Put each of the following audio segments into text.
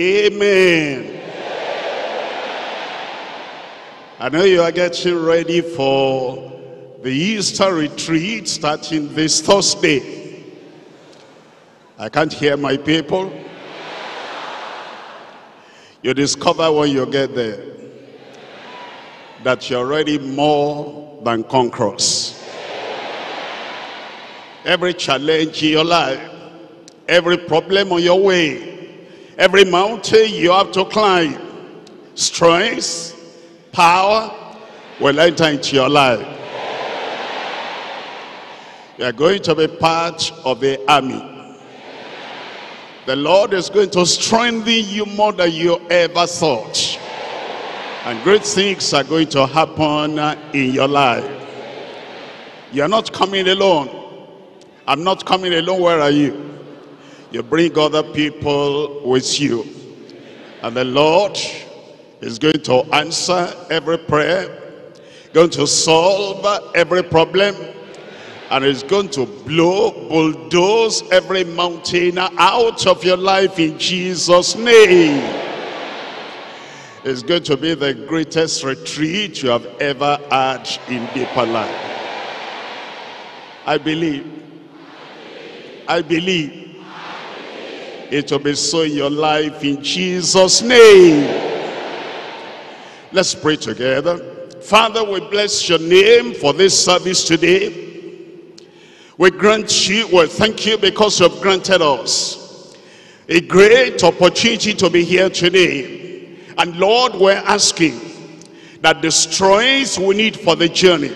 amen. I know you are getting ready for the Easter retreat starting this Thursday. I can't hear my people. You discover when you get there that you're already more than conquerors. Every challenge in your life, every problem on your way, every mountain you have to climb, strength, power will enter into your life. You are going to be part of the army. The Lord is going to strengthen you more than you ever thought. And great things are going to happen in your life. You are not coming alone. I'm not coming alone. Where are you? You bring other people with you. And the Lord is going to answer every prayer, going to solve every problem, and is going to blow, bulldoze every mountain out of your life in Jesus' name. It's going to be the greatest retreat you have ever had in deeper life. I believe. I believe. It will be so in your life in Jesus' name. Let's pray together. Father, we bless your name for this service today. We grant you, well, thank you because you have granted us a great opportunity to be here today. And Lord, we're asking that the strength we need for the journey,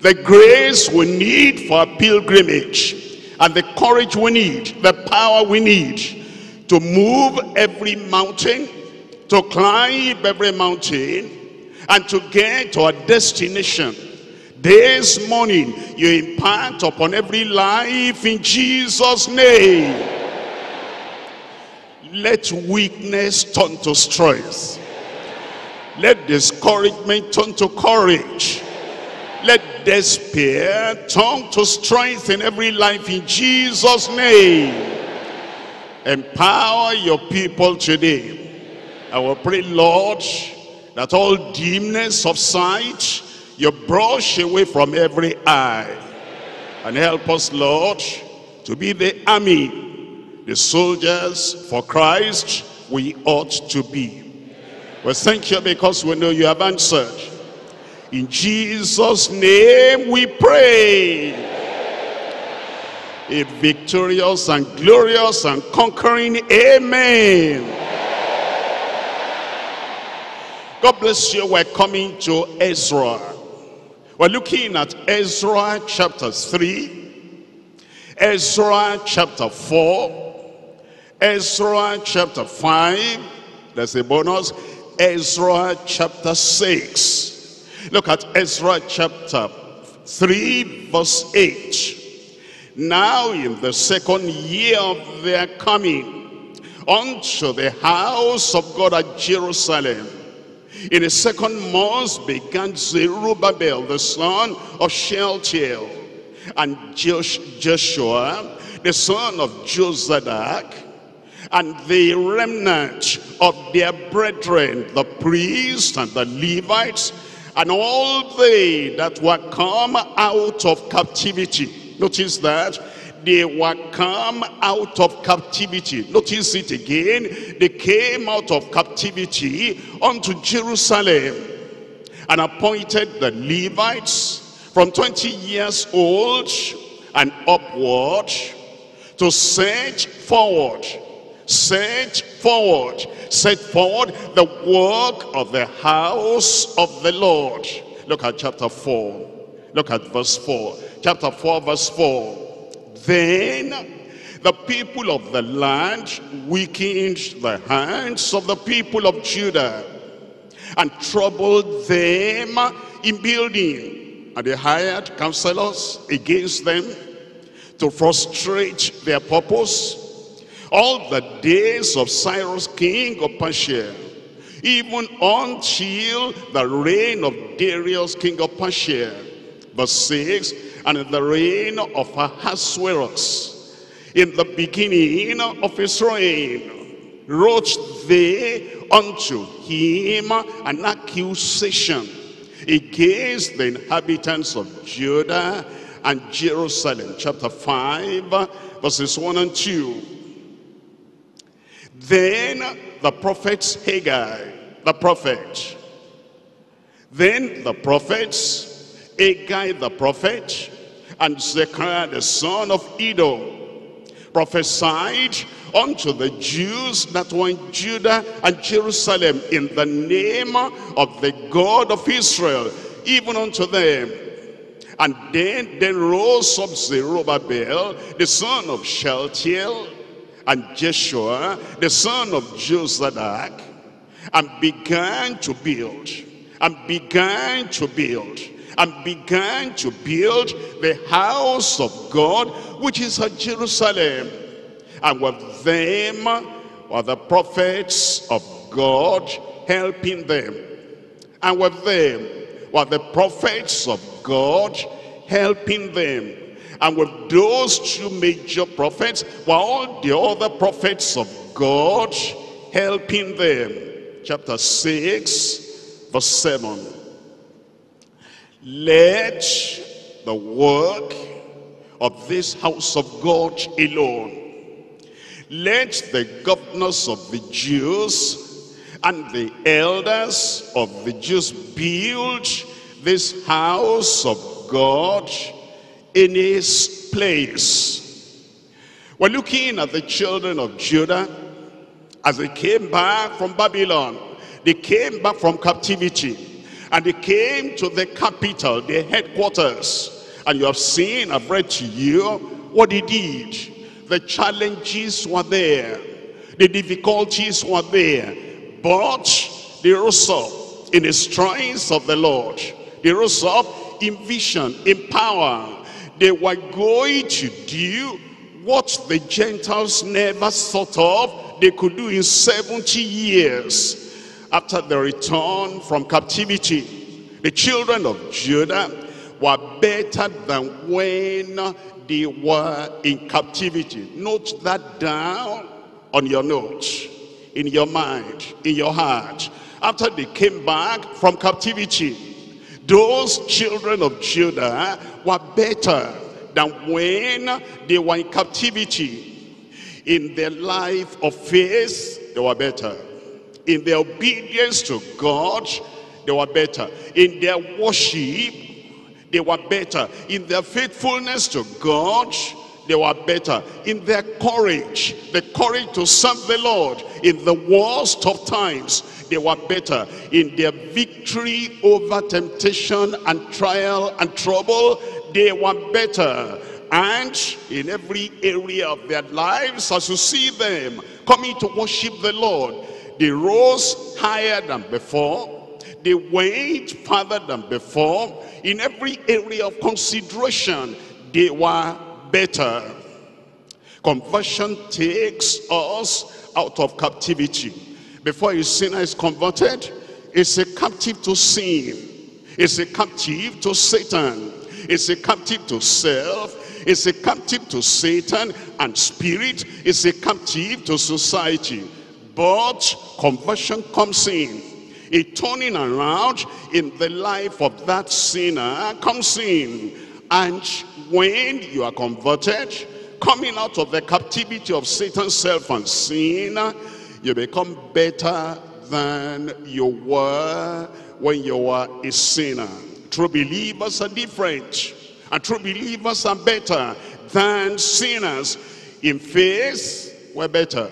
the grace we need for pilgrimage, and the courage we need, the power we need to move every mountain, to climb every mountain and to get to our destination. This morning, you impart upon every life in Jesus' name. Let weakness turn to strength. Let discouragement turn to courage. Let despair turn to strength in every life in Jesus' name. Empower your people today I will pray, Lord, that all dimness of sight you brush away from every eye. And help us, Lord, to be the army, the soldiers for Christ we ought to be. We thank you because we know you have answered. In Jesus' name we pray. A victorious and glorious and conquering amen. God bless you. We're coming to Ezra. We're looking at Ezra chapter 3, Ezra chapter 4, Ezra chapter 5. There's a bonus. Ezra chapter 6. Look at Ezra chapter 3 verse 8. Now in the second year of their coming unto the house of God at Jerusalem in the second month began Zerubbabel, the son of Shealtiel, and Joshua, the son of Jozadak, and the remnant of their brethren, the priests and the Levites, and all they that were come out of captivity. Notice that they were come out of captivity. Notice it again. They came out of captivity unto Jerusalem and appointed the Levites from 20 years old and upward to search forward, set forward, set forward the work of the house of the Lord. Look at chapter 4. Look at verse 4. Chapter 4 verse 4. Then the people of the land weakened the hands of the people of Judah and troubled them in building. And they hired counselors against them to frustrate their purpose. All the days of Cyrus king of Persia, even until the reign of Darius king of Persia. Verse 6, and in the reign of Ahasuerus, in the beginning of his reign, wrote they unto him an accusation against the inhabitants of Judah and Jerusalem. Chapter 5, verses 1 and 2. Then the prophets Haggai, the prophet. Then the prophets, Haggai the prophet, and Zechariah the son of Iddo, prophesied unto the Jews that were in Judah and Jerusalem in the name of the God of Israel, even unto them. And then, then rose up Zerubbabel, the son of Shealtiel, and Jeshua, the son of Jozadak, and began to build, and began to build, and began to build the house of God, which is at Jerusalem. And with them were the prophets of God helping them. And with them were the prophets of God helping them. And with those two major prophets were all the other prophets of God helping them. Chapter 6, verse 7. Let the work of this house of God alone. Let the governors of the Jews and the elders of the Jews build this house of God in his place. We're looking at the children of Judah as they came back from Babylon. They came back from captivity and they came to the capital, the headquarters. And you have seen, I've read to you what they did. The challenges were there. The difficulties were there. But they rose up in the strength of the Lord. They rose up in vision, in power. They were going to do what the Gentiles never thought of they could do in 70 years after the return from captivity. The children of Judah were better than when they were in captivity. Note that down on your notes, in your mind, in your heart. After they came back from captivity, those children of Judah were better than when they were in captivity. In their life of faith, they were better. In their obedience to God, they were better. In their worship, they were better. In their faithfulness to God, they were better. In their courage, the courage to serve the Lord in the worst of times, they were better. In their victory over temptation and trial and trouble they were better. And in every area of their lives as you see them coming to worship the Lord they rose higher than before. They went farther than before. In every area of consideration they were better conversion takes us out of captivity before a sinner is converted, is a captive to sin. Is a captive to Satan. Is a captive to self. Is a captive to Satan and spirit. Is a captive to society. But conversion comes in. A turning around in the life of that sinner comes in. And when you are converted, coming out of the captivity of Satan's self and sin, you become better than you were when you were a sinner. True believers are different. And true believers are better than sinners. In faith, we're better.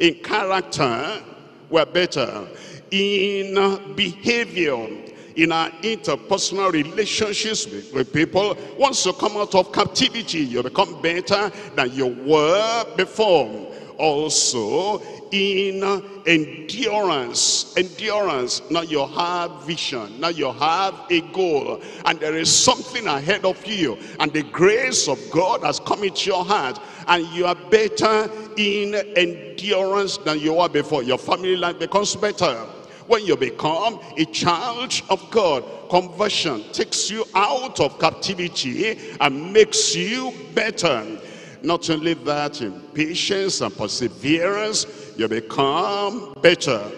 In character, we're better. In behavior, in our interpersonal relationships with, with, people, once you come out of captivity, you become better than you were before. Also, in uh, endurance. Endurance. Now you have vision. Now you have a goal. And there is something ahead of you. And the grace of God has come into your heart. And you are better in endurance than you were before. Your family life becomes better. When you become a child of God, conversion takes you out of captivity and makes you better Not only that, in patience and perseverance, you become better.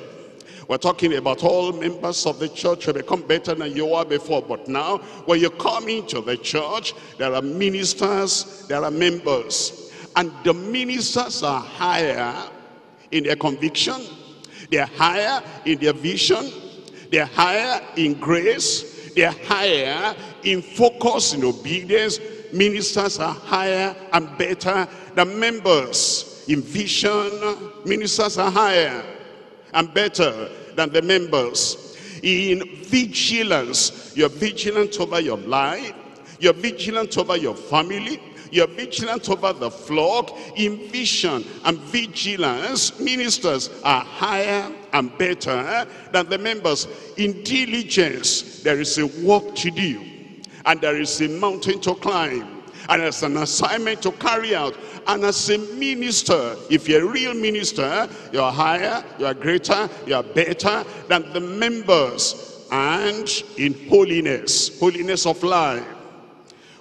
We're talking about all members of the church will become better than you were before. But now, when you come into the church, there are ministers, there are members. And the ministers are higher in their conviction. They're higher in their vision. They're higher in grace. They're higher in focus, in obedience. Ministers are higher and better than members. In vision, ministers are higher and better than the members. In vigilance, you're vigilant over your life, you're vigilant over your family, you're vigilant over the flock. In vision and vigilance, ministers are higher and better than the members. In diligence, there is a work to do. And there is a mountain to climb. And there's an assignment to carry out. And as a minister, if you're a real minister, you're higher, you're greater, you're better than the members. And in holiness, holiness of life,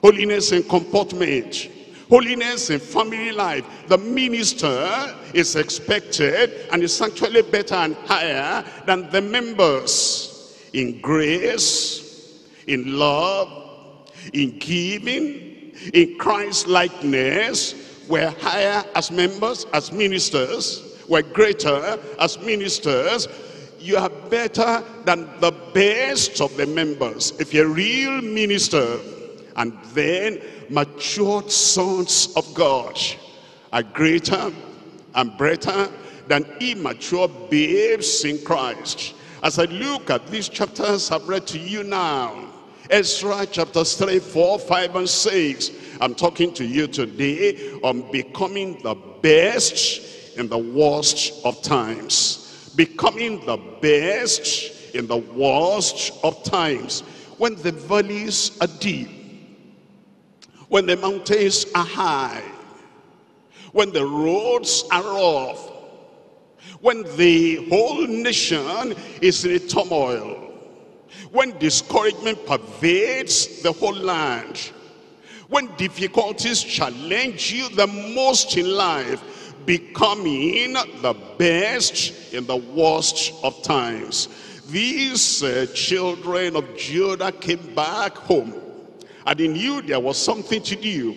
holiness in comportment, holiness in family life. The minister is expected and is actually better and higher than the members in grace, in love, in giving, in Christ likeness. We're higher as members, as ministers. We're greater as ministers you are better than the best of the members. If you're a real minister, and then matured sons of God are greater and better than immature babes in Christ. As I look at these chapters I've read to you now, Ezra chapters 3, 4, 5, and 6. I'm talking to you today on becoming the best in the worst of times. Becoming the best in the worst of times. When the valleys are deep, when the mountains are high, when the roads are rough, when the whole nation is in a turmoil, when discouragement pervades the whole land, when difficulties challenge you the most in life, becoming the best in the worst of times. These uh, children of Judah came back home and they knew there was something to do.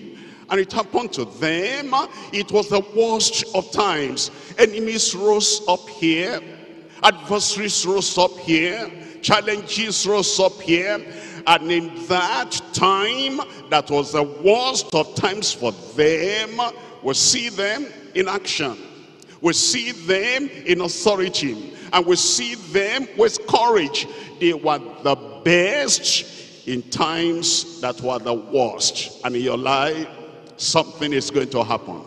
And it happened to them. It was the worst of times. Enemies rose up here. Adversaries rose up here. Challenges rose up here. And in that time, that was the worst of times for them, we see them in action. We see them in authority. And we see them with courage. They were the best in times that were the worst. And in your life, something is going to happen.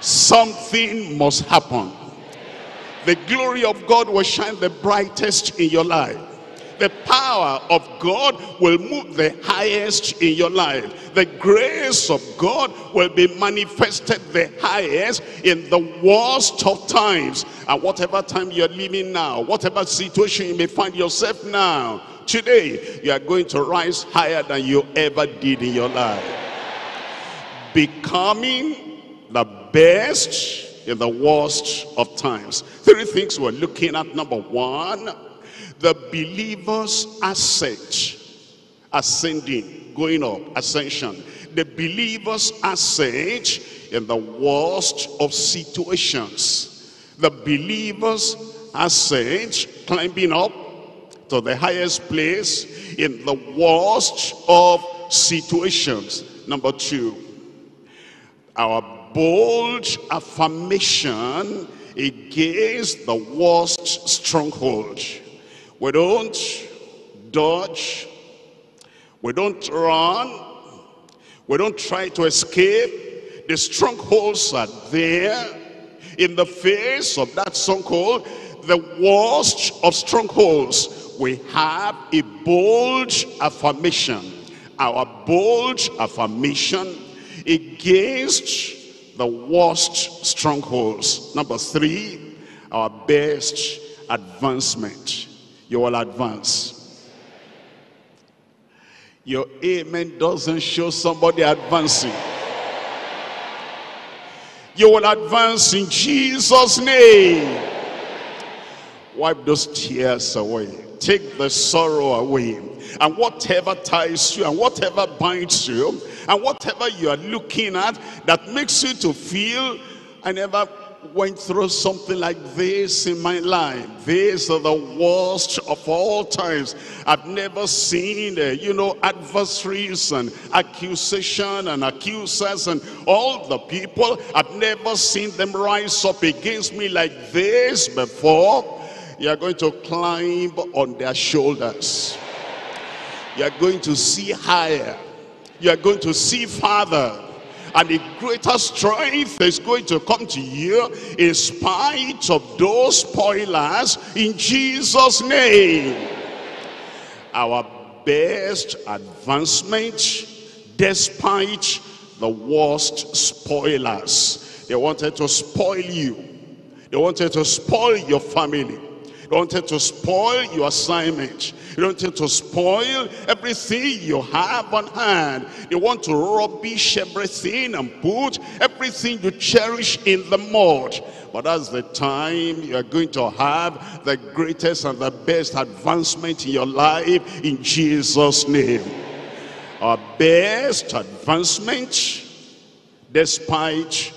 Something must happen. The glory of God will shine the brightest in your life. The power of God will move the highest in your life. The grace of God will be manifested the highest in the worst of times. And whatever time you're living now, whatever situation you may find yourself now, Today, you are going to rise higher than you ever did in your life. Becoming the best in the worst of times. Three things we're looking at. Number one, the believer's ascent. Ascending, going up, ascension. The believer's ascent in the worst of situations. The believer's ascent, climbing up to the highest place in the worst of situations. Number two, our bold affirmation against the worst stronghold. We don't dodge, we don't run, we don't try to escape. The strongholds are there in the face of that stronghold the worst of strongholds we have a bold affirmation. Our bold affirmation against the worst strongholds. Number three, our best advancement. You will advance. Your amen doesn't show somebody advancing. You will advance in Jesus' name. Wipe those tears away. Take the sorrow away. And whatever ties you and whatever binds you and whatever you are looking at that makes you to feel, I never went through something like this in my life. This is the worst of all times. I've never seen, uh, you know, adversaries and accusation and accusers and all the people. I've never seen them rise up against me like this before. You're going to climb on their shoulders. You're going to see higher. You're going to see farther and a greater strength is going to come to you in spite of those spoilers in Jesus name. Our best advancement despite the worst spoilers. They wanted to spoil you. They wanted to spoil your family they wanted to spoil your assignment you don't want to spoil everything you have on hand. You want to rubbish everything and put everything you cherish in the mud. But that's the time you are going to have the greatest and the best advancement in your life in Jesus' name. Our best advancement despite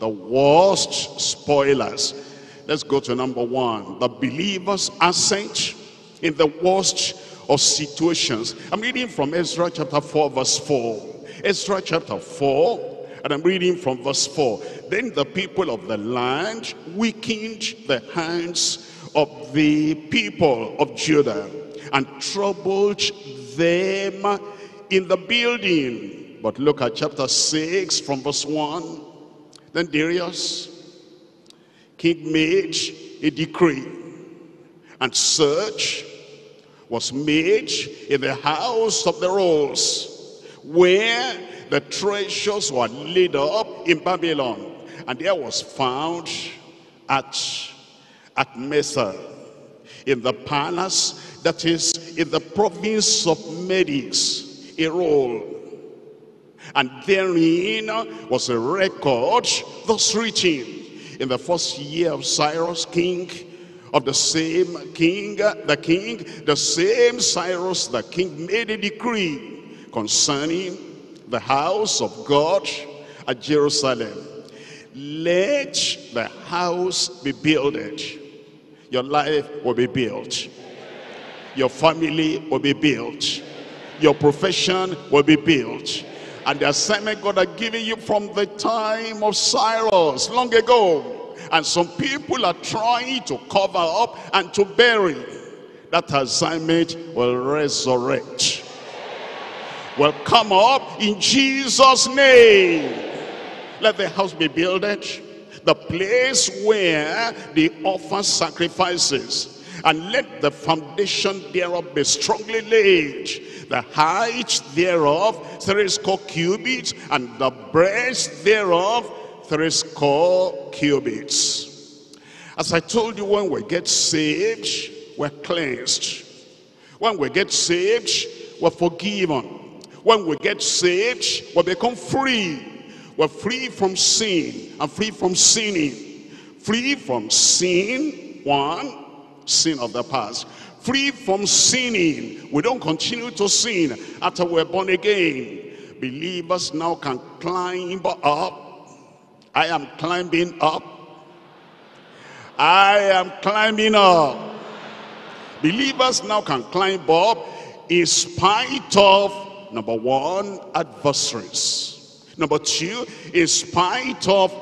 the worst spoilers. Let's go to number one. The believer's ascent in the worst of situations. I'm reading from Ezra chapter 4 verse 4. Ezra chapter 4 and I'm reading from verse 4. Then the people of the land weakened the hands of the people of Judah and troubled them in the building. But look at chapter 6 from verse 1. Then Darius, king made a decree. And search was made in the house of the rolls where the treasures were laid up in Babylon. And there was found at Achmetha in the palace that is in the province of Medes a roll and therein was a record thus written in the first year of Cyrus king of the same king, the king, the same Cyrus, the king made a decree concerning the house of God at Jerusalem. Let the house be builded. Your life will be built. Your family will be built. Your profession will be built. And the assignment God had given you from the time of Cyrus long ago and some people are trying to cover up and to bury. That assignment will resurrect. Will come up in Jesus' name. Let the house be builded. The place where they offer sacrifices. And let the foundation thereof be strongly laid. The height thereof three score cubits, and the breadth thereof three score cubits. As I told you, when we get saved, we're cleansed. When we get saved, we're forgiven. When we get saved, we become free. We're free from sin and free from sinning. Free from sin, one, sin of the past. Free from sinning. We don't continue to sin after we're born again. Believers now can climb up I am climbing up. I am climbing up. Believers now can climb up in spite of, number one, adversaries. Number two, in spite of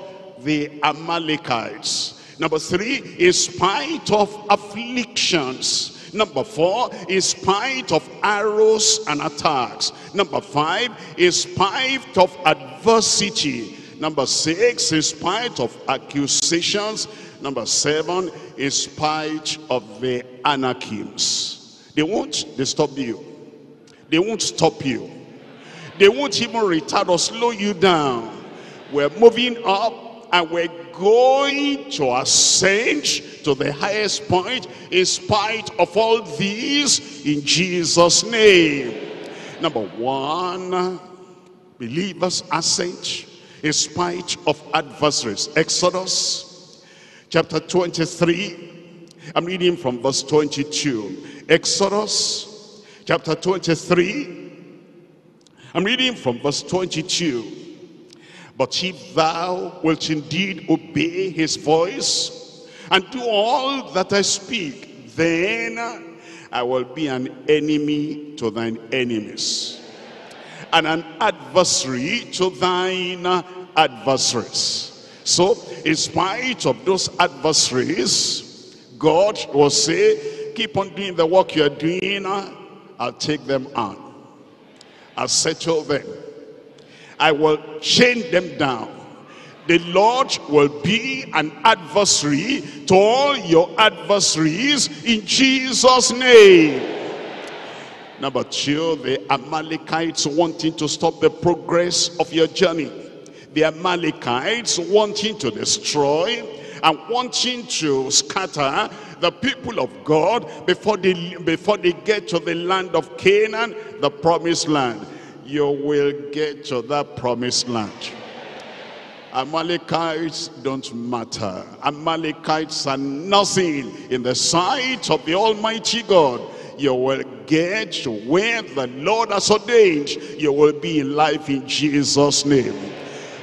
the Amalekites. Number three, in spite of afflictions. Number four, in spite of arrows and attacks. Number five, in spite of adversity. Number six, in spite of accusations. Number seven, in spite of the anakims. They won't disturb you. They won't stop you. They won't even retard or slow you down. We're moving up and we're going to ascend to the highest point in spite of all these in Jesus' name. Number one, believers ascend in spite of adversaries. Exodus chapter 23, I'm reading from verse 22. Exodus chapter 23, I'm reading from verse 22. But if thou wilt indeed obey his voice and do all that I speak, then I will be an enemy to thine enemies and an adversary to thine adversaries. So, in spite of those adversaries, God will say, keep on doing the work you're doing, I'll take them on. I'll settle them. I will chain them down. The Lord will be an adversary to all your adversaries in Jesus' name. Number two, the Amalekites wanting to stop the progress of your journey. The Amalekites wanting to destroy and wanting to scatter the people of God before they, before they get to the land of Canaan, the promised land. You will get to that promised land. Amalekites don't matter. Amalekites are nothing in the sight of the Almighty God you will get to where the Lord has ordained. You will be in life in Jesus' name.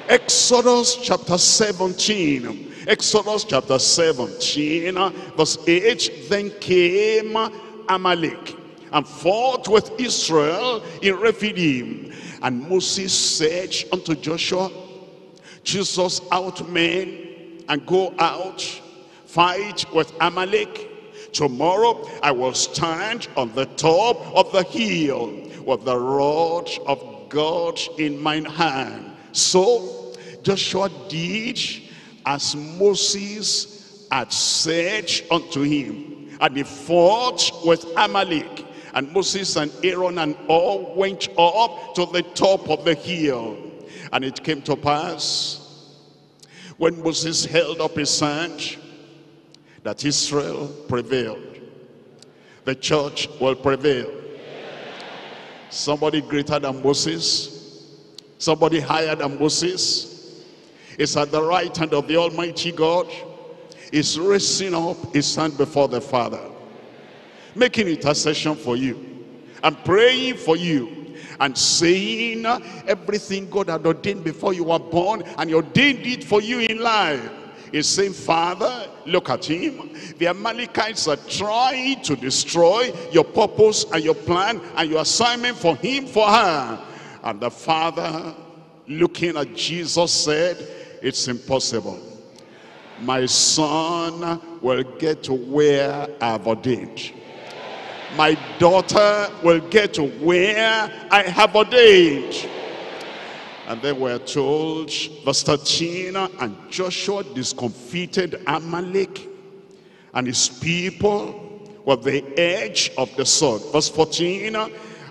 Exodus chapter 17. Exodus chapter 17, verse 8. Then came Amalek and fought with Israel in Rephidim. And Moses said unto Joshua, Choose us out men and go out, fight with Amalek Tomorrow I will stand on the top of the hill with the rod of God in mine hand. So Joshua did as Moses had said unto him. And he fought with Amalek. And Moses and Aaron and all went up to the top of the hill. And it came to pass, when Moses held up his hand, that Israel prevailed. The church will prevail. Somebody greater than Moses, somebody higher than Moses, is at the right hand of the Almighty God, is raising up his hand before the Father, making intercession for you, and praying for you, and saying uh, everything God had ordained before you were born, and he ordained it for you in life He's saying, Father, look at him. The Amalekites are trying to destroy your purpose and your plan and your assignment for him, for her. And the Father, looking at Jesus, said, it's impossible. My son will get to where I've ordained. My daughter will get to where I have ordained. And they were told, verse 13, and Joshua discomfited Amalek and his people with the edge of the sword. Verse 14,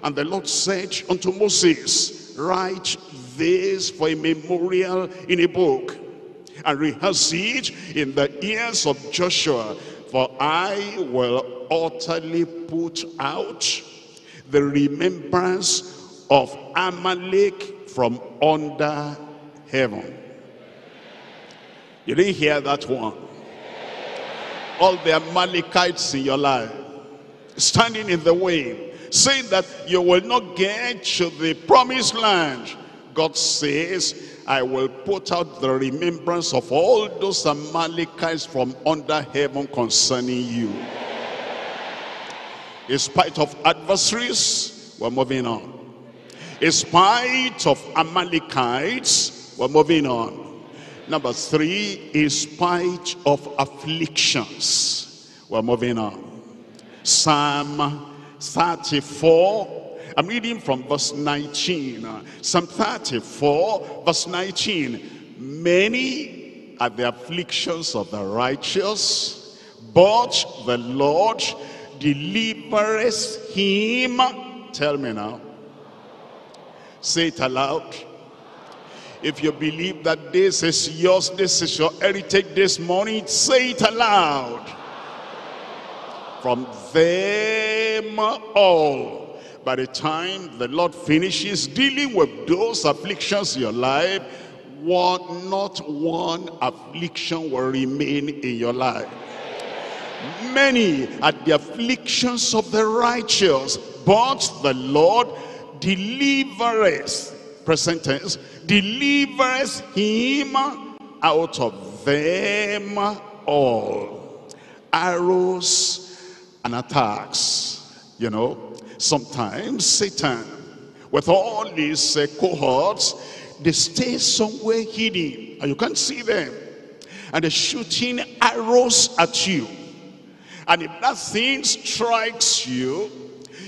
and the Lord said unto Moses, write this for a memorial in a book and rehearse it in the ears of Joshua, for I will utterly put out the remembrance of Amalek from under heaven. You didn't hear that one. All the Amalekites in your life standing in the way, saying that you will not get to the promised land. God says, I will put out the remembrance of all those Amalekites from under heaven concerning you. In spite of adversaries, we're moving on. In spite of Amalekites, we're moving on. Number three, in spite of afflictions, we're moving on. Psalm 34, I'm reading from verse 19. Psalm 34, verse 19. Many are the afflictions of the righteous, but the Lord delivereth him. Tell me now Say it aloud. If you believe that this is yours, this is your heritage this morning, say it aloud. From them all. By the time the Lord finishes dealing with those afflictions in your life, one, not one affliction will remain in your life. Many are the afflictions of the righteous, but the Lord delivereth, present tense, delivereth him out of them all. Arrows and attacks, you know. Sometimes Satan, with all his uh, cohorts, they stay somewhere hidden and you can't see them. And they're shooting arrows at you. And if that thing strikes you,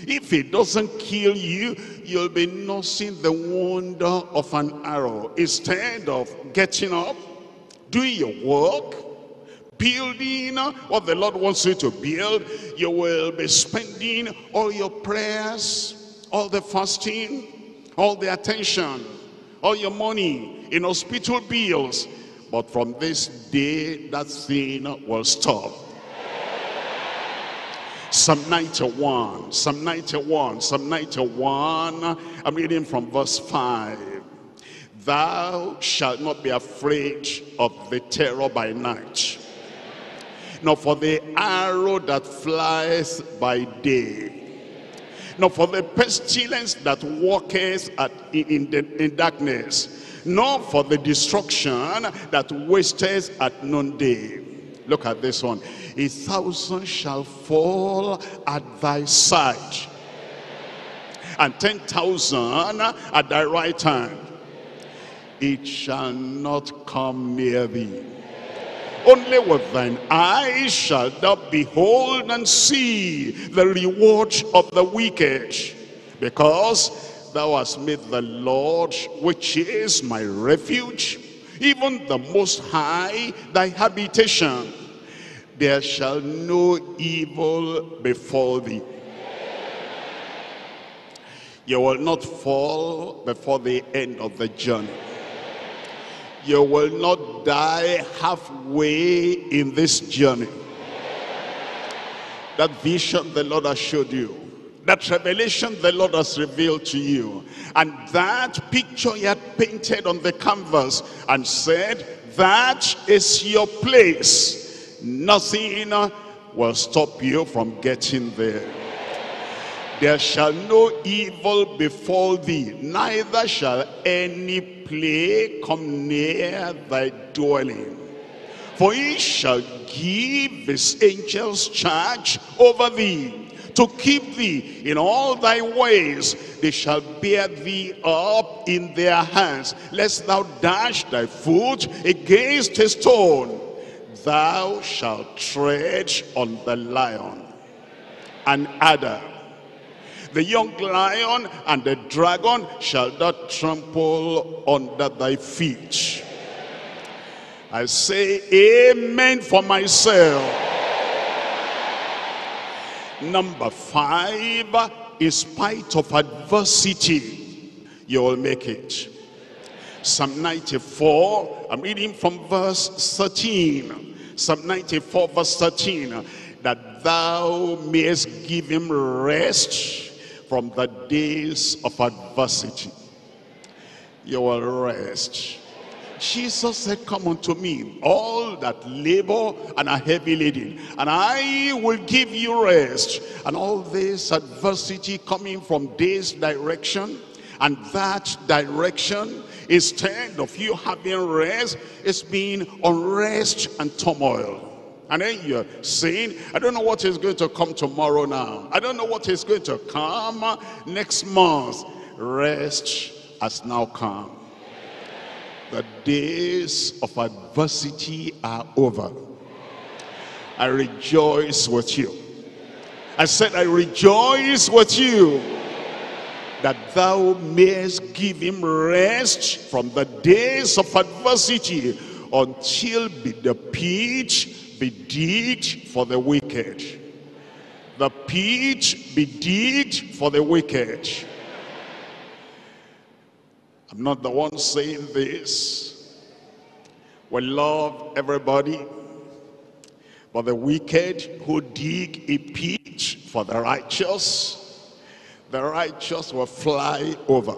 if it doesn't kill you, you'll be nursing the wonder of an arrow. Instead of getting up, doing your work, building uh, what the Lord wants you to build, you will be spending all your prayers, all the fasting, all the attention, all your money in hospital bills. But from this day, that thing will stop. Psalm 91, Psalm 91, Psalm 91, I'm reading from verse 5. Thou shalt not be afraid of the terror by night, nor for the arrow that flies by day, nor for the pestilence that walketh at, in, the, in darkness, nor for the destruction that wasteth at noonday. Look at this one. A thousand shall fall at thy side, and ten thousand at thy right hand. It shall not come near thee. Only with thine eyes shalt thou behold and see the reward of the wicked. Because thou hast made the Lord, which is my refuge, even the Most High, thy habitation. There shall no evil befall thee. You will not fall before the end of the journey. You will not die halfway in this journey. That vision the Lord has showed you. That revelation the Lord has revealed to you. And that picture he had painted on the canvas and said, that is your place. Nothing will stop you from getting there. There shall no evil befall thee, neither shall any plague come near thy dwelling. For he shall give his angels charge over thee, to keep thee in all thy ways. They shall bear thee up in their hands, lest thou dash thy foot against a stone. Thou shalt tread on the lion and adder the young lion and the dragon shall not trample under thy feet. I say amen for myself. Number five, in spite of adversity, you will make it. Psalm 94, I'm reading from verse 13. Psalm 94 verse 13, that thou mayest give him rest from the days of adversity. You will rest. Jesus said, come unto me, all that labor and are heavy laden, and I will give you rest. And all this adversity coming from this direction and that direction, instead of you having rest, it's been unrest and turmoil. And then you're saying, I don't know what is going to come tomorrow now. I don't know what is going to come next month. Rest has now come. The days of adversity are over. I rejoice with you. I said, I rejoice with you that thou mayest give him rest from the days of adversity until be the pitch be digged for the wicked. The pit be digged for the wicked. I'm not the one saying this. We love everybody. But the wicked who dig a pit for the righteous, the righteous will fly over.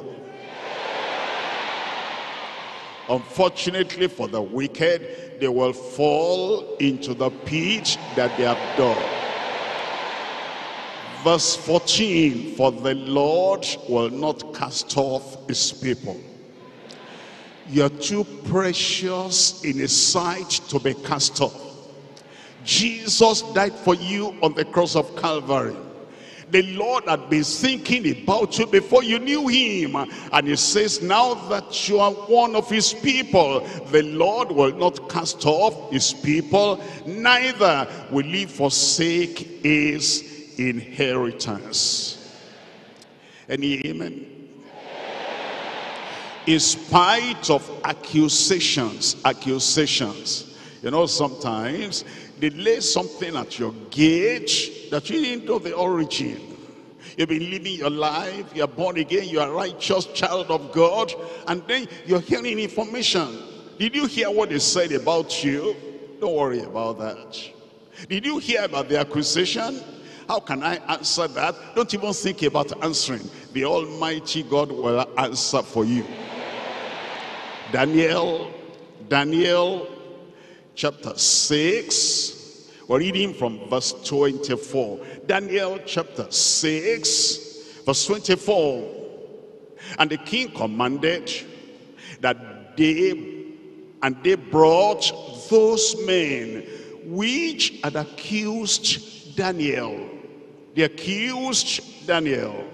Unfortunately for the wicked, they will fall into the pit that they have dug. Verse 14, for the Lord will not cast off his people. You're too precious in his sight to be cast off. Jesus died for you on the cross of Calvary. The Lord had been thinking about you before you knew him. And he says, now that you are one of his people, the Lord will not cast off his people, neither will he forsake his inheritance. Any amen? In spite of accusations, accusations, you know, sometimes they lay something at your gate that you didn't know the origin. You've been living your life, you're born again, you're a righteous child of God, and then you're hearing information. Did you hear what they said about you? Don't worry about that. Did you hear about the accusation? How can I answer that? Don't even think about answering. The Almighty God will answer for you. Daniel, Daniel chapter 6. We're reading from verse 24. Daniel chapter 6, verse 24. And the king commanded that they, and they brought those men which had accused Daniel. They accused Daniel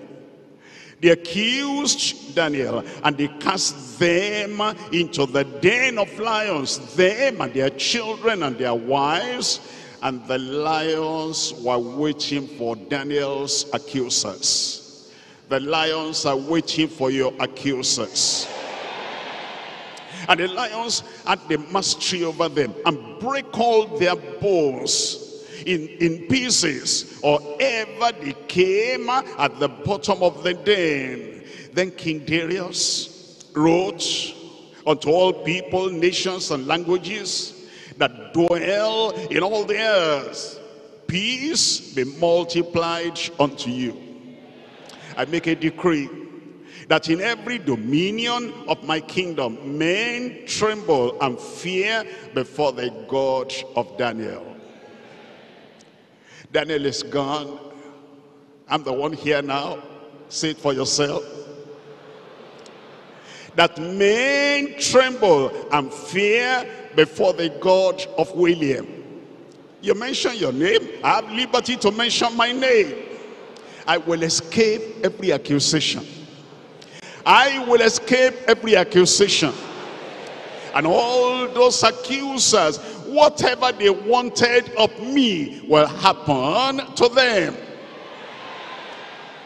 they accused Daniel and they cast them into the den of lions, them and their children and their wives. And the lions were waiting for Daniel's accusers. The lions are waiting for your accusers. And the lions had the mastery over them and break all their bones in, in pieces or ever they came at the bottom of the den. Then King Darius wrote unto all people, nations, and languages that dwell in all the earth, peace be multiplied unto you. I make a decree that in every dominion of my kingdom, men tremble and fear before the God of Daniel. Daniel is gone. I'm the one here now. Say it for yourself. That men tremble and fear before the God of William. You mention your name. I have liberty to mention my name. I will escape every accusation. I will escape every accusation. And all those accusers whatever they wanted of me will happen to them.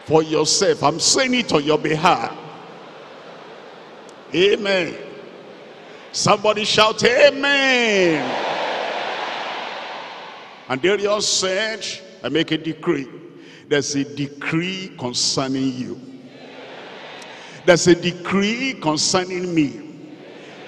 For yourself, I'm saying it on your behalf. Amen. Somebody shout, Amen. And Darius said, I make a decree. There's a decree concerning you. There's a decree concerning me.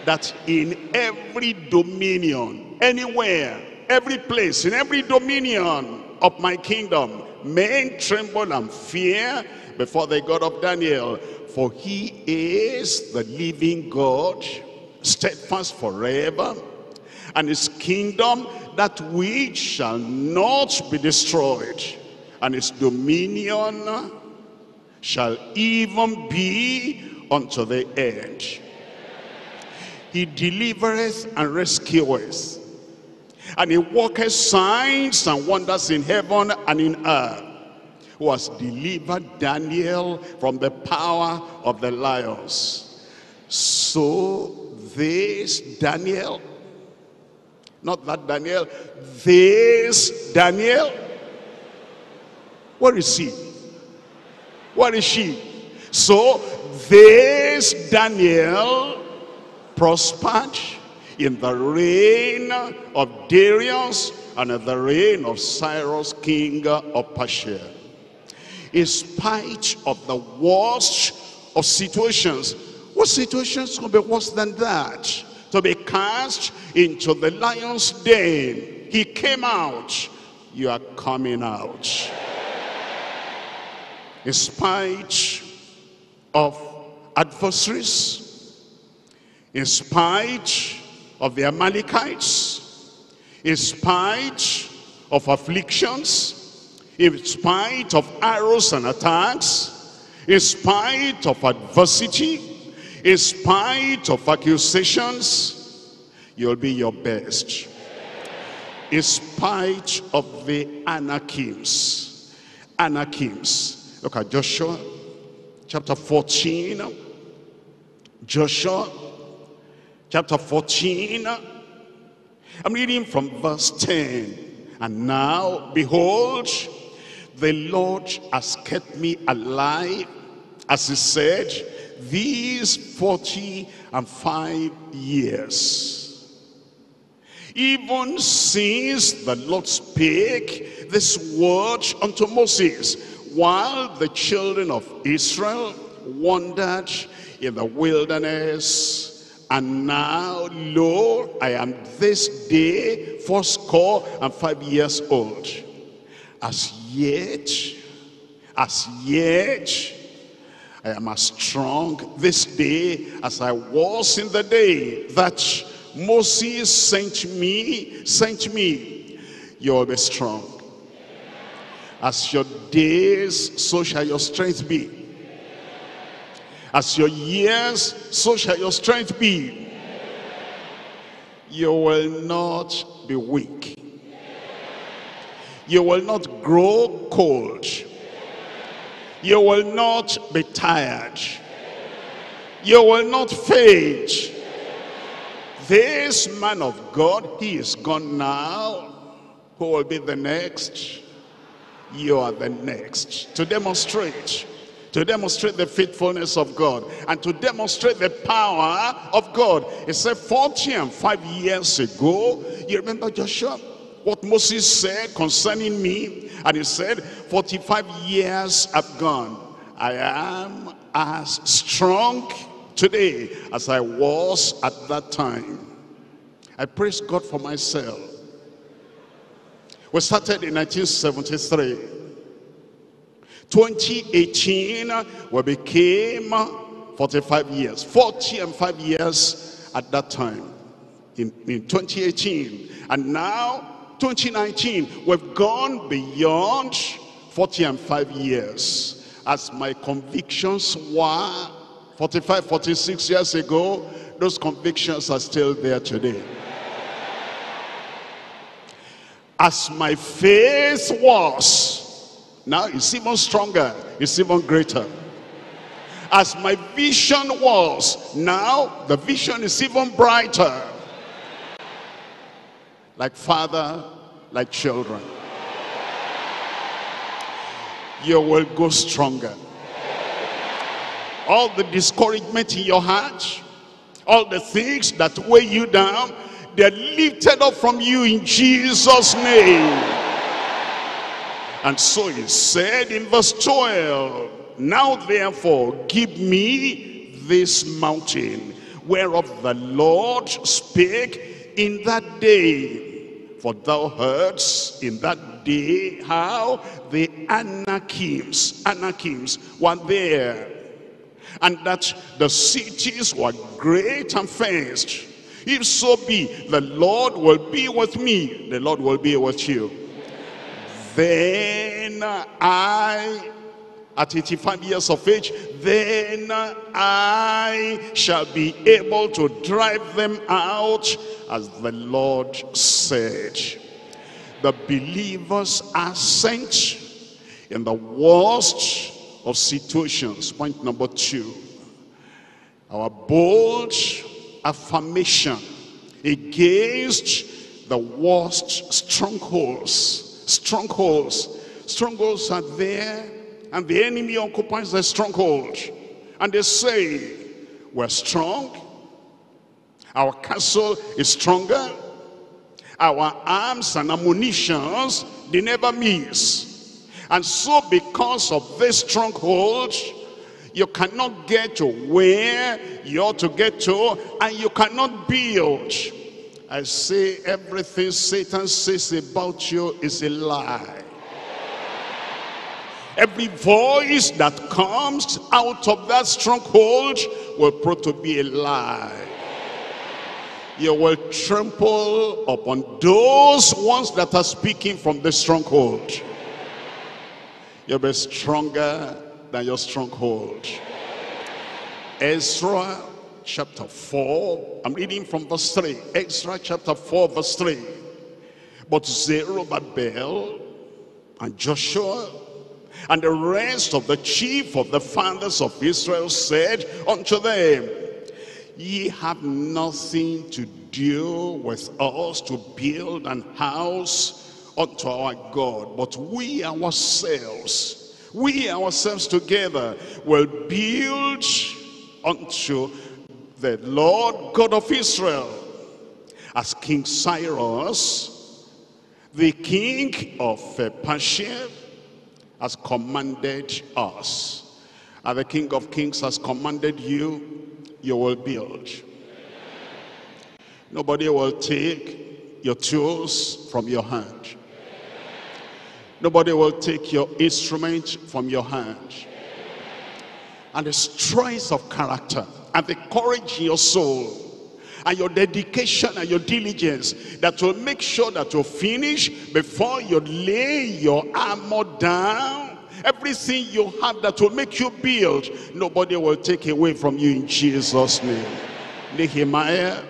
That in every dominion anywhere, every place, in every dominion of my kingdom, men tremble and fear before the God of Daniel. For he is the living God, steadfast forever, and his kingdom that which shall not be destroyed, and his dominion shall even be unto the end. He delivereth and rescueth and he worketh signs and wonders in heaven and in earth. Who has delivered Daniel from the power of the lions. So this Daniel, not that Daniel, this Daniel, where is he? Where is she? So this Daniel prospered in the reign of Darius and in the reign of Cyrus, king of Persia. In spite of the worst of situations, what situations could be worse than that? To be cast into the lion's den. He came out. You are coming out. In spite of adversaries, In spite of the Amalekites, in spite of afflictions, in spite of arrows and attacks, in spite of adversity, in spite of accusations, you'll be your best. In spite of the anakims, anakims. Look at Joshua chapter 14. Joshua chapter 14. I'm reading from verse 10. And now, behold, the Lord has kept me alive, as he said, these 40 and five years. Even since the Lord spake this word unto Moses, while the children of Israel wandered in the wilderness, and now, lo, I am this day fourscore and five years old. As yet, as yet, I am as strong this day as I was in the day that Moses sent me, sent me. You will be strong. As your days, so shall your strength be. As your years, so shall your strength be. You will not be weak. You will not grow cold. You will not be tired. You will not faint. This man of God, he is gone now. Who will be the next? You are the next. To demonstrate to demonstrate the faithfulness of God and to demonstrate the power of God. He said 40 and 5 years ago, you remember Joshua? What Moses said concerning me, and he said, 45 years have gone. I am as strong today as I was at that time. I praise God for myself. We started in 1973. 2018, we became uh, 45 years. 40 and 5 years at that time in, in 2018. And now, 2019, we've gone beyond 40 and 5 years. As my convictions were 45, 46 years ago, those convictions are still there today. As my faith was now it's even stronger, it's even greater. As my vision was, now the vision is even brighter. Like father, like children. You will go stronger. All the discouragement in your heart, all the things that weigh you down, they're lifted up from you in Jesus' name. And so he said in verse 12, Now therefore give me this mountain, whereof the Lord spake in that day. For thou heardst in that day how the Anakims, Anakims were there. And that the cities were great and fenced. If so be, the Lord will be with me, the Lord will be with you then I, at 85 years of age, then I shall be able to drive them out as the Lord said. The believers are sent in the worst of situations. Point number two. Our bold affirmation against the worst strongholds strongholds. Strongholds are there and the enemy occupies the stronghold. And they say, we're strong. Our castle is stronger. Our arms and ammunitions, they never miss. And so because of this stronghold, you cannot get to where you ought to get to, and you cannot build. I say everything Satan says about you is a lie. Every voice that comes out of that stronghold will prove to be a lie. you will trample upon those ones that are speaking from the stronghold. You'll be stronger than your stronghold. Ezra chapter 4, I'm reading from verse 3. Ezra chapter 4 verse 3. But Zerubbabel and Joshua and the rest of the chief of the fathers of Israel said unto them, Ye have nothing to do with us to build an house unto our God, but we ourselves, we ourselves together will build unto the Lord God of Israel. As King Cyrus, the king of uh, Persia, has commanded us. And the King of Kings has commanded you you will build. Nobody will take your tools from your hand. Nobody will take your instrument from your hand. And the strength of character and the courage in your soul and your dedication and your diligence that will make sure that you finish before you lay your armor down Everything you have that will make you build, nobody will take away from you in Jesus' name. Nehemiah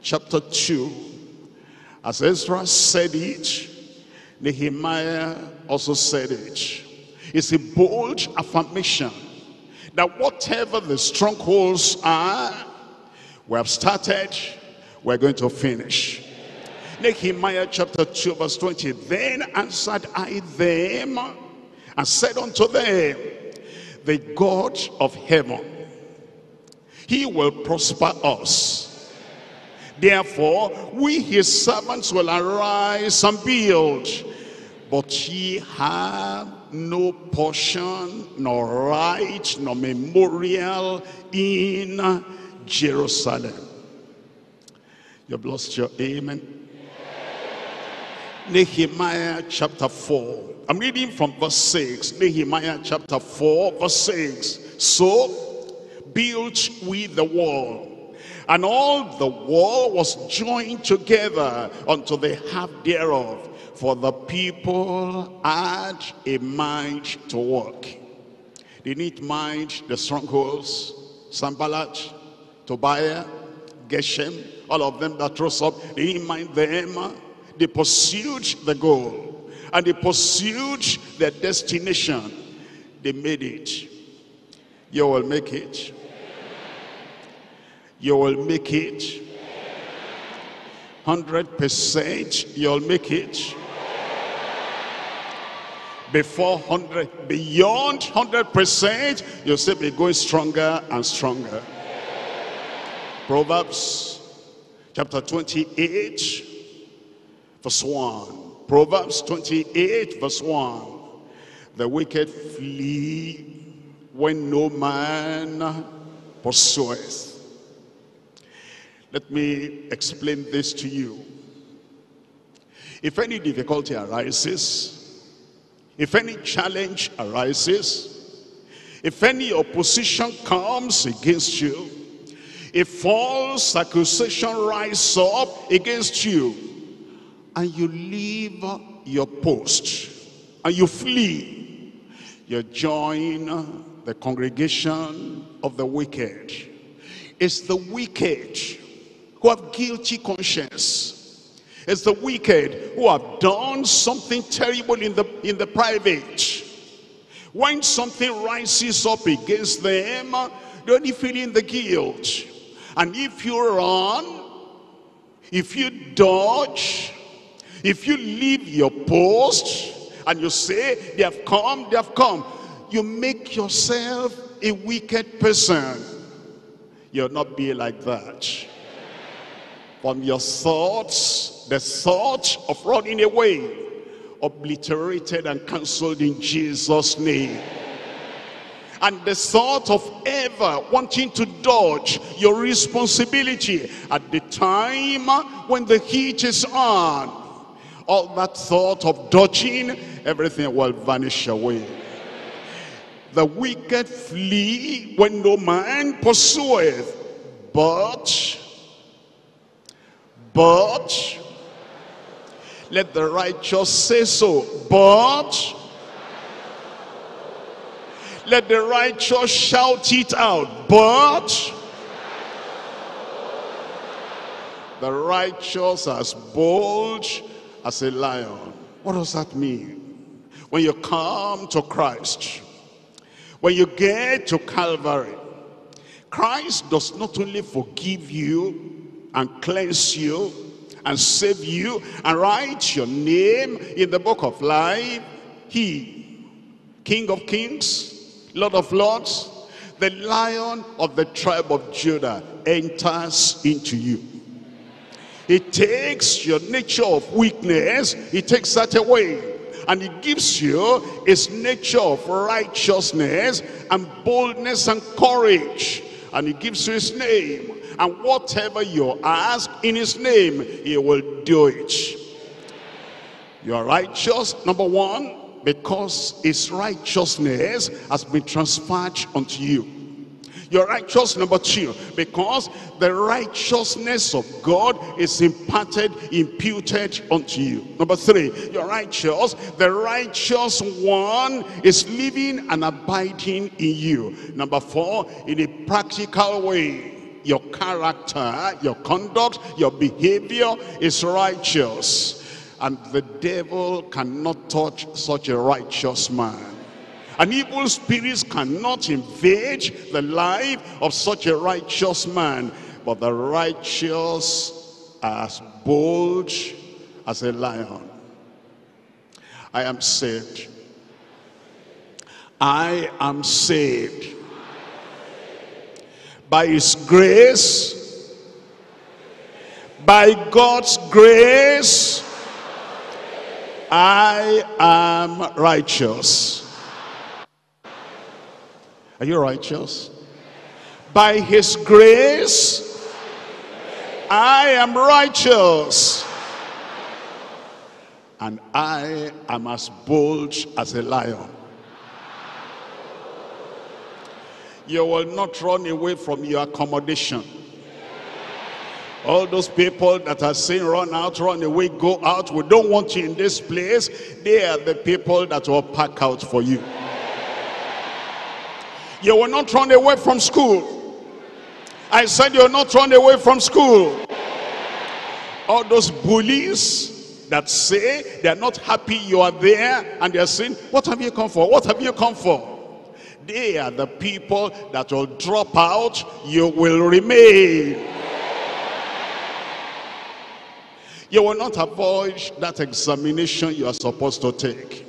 chapter 2. As Ezra said it, Nehemiah also said it. It's a bold affirmation that whatever the strongholds are, we have started, we're going to finish. Nehemiah chapter 2 verse 20. Then answered I them and said unto them, the God of heaven, he will prosper us. Therefore, we his servants will arise and build, but ye have no portion, nor right, nor memorial in Jerusalem. You've lost your amen. Nehemiah chapter 4. I'm reading from verse 6, Nehemiah chapter 4, verse 6. So built we the wall, and all the wall was joined together unto the half thereof, for the people had a mind to work. They need mind the strongholds, Sanballat, Tobiah, Geshem, all of them that rose up, they didn't mind them. They pursued the goal and they pursued their destination. They made it. You will make it. You will make it. 100% you'll make it. Before 100, beyond 100%, you'll still be going stronger and stronger. Proverbs chapter 28, verse 1. Proverbs 28 verse 1. The wicked flee when no man pursueth. Let me explain this to you. If any difficulty arises, if any challenge arises, if any opposition comes against you, if false accusation rise up against you, and you leave your post and you flee, you join the congregation of the wicked. It's the wicked who have guilty conscience. It's the wicked who have done something terrible in the, in the private. When something rises up against them, they're only feeling the guilt. And if you run, if you dodge, if you leave your post and you say, they have come, they have come, you make yourself a wicked person. You'll not be like that. From your thoughts, the thought of running away, obliterated and cancelled in Jesus' name. And the thought of ever wanting to dodge your responsibility at the time when the heat is on all that thought of dodging, everything will vanish away. The wicked flee when no man pursueth, but but let the righteous say so, but let the righteous shout it out, but the righteous as bold as a lion. What does that mean? When you come to Christ, when you get to Calvary, Christ does not only forgive you and cleanse you and save you and write your name in the book of life. He, King of kings, Lord of lords, the lion of the tribe of Judah enters into you. He takes your nature of weakness, he takes that away. And he gives you his nature of righteousness and boldness and courage. And he gives you his name. And whatever you ask in his name, he will do it. You are righteous, number one, because his righteousness has been transferred unto you. You're righteous, number two, because the righteousness of God is imparted, imputed unto you. Number three, you're righteous. The righteous one is living and abiding in you. Number four, in a practical way, your character, your conduct, your behavior is righteous. And the devil cannot touch such a righteous man. And evil spirits cannot invade the life of such a righteous man. But the righteous are as bold as a lion. I am saved. I am saved. By his grace, by God's grace, I am righteous. Are you righteous? By his grace, I am righteous. And I am as bold as a lion. You will not run away from your accommodation. All those people that are saying run out, run away, go out. We don't want you in this place. They are the people that will pack out for you. You will not run away from school. I said you will not run away from school. All those bullies that say they're not happy you are there and they're saying, what have you come for? What have you come for? They are the people that will drop out. You will remain. You will not avoid that examination you are supposed to take.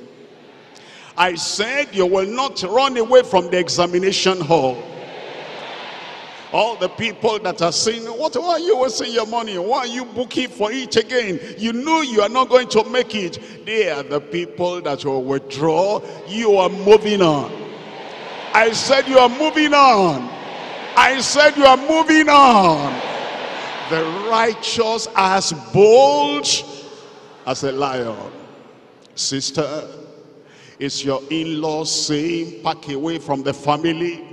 I said you will not run away from the examination hall. All the people that are saying, what, why are you wasting your money? Why are you booking for it again? You know you are not going to make it. They are the people that will withdraw. You are moving on. I said you are moving on. I said you are moving on. The righteous as bold as a lion. Sister, is your in-laws saying, pack away from the family?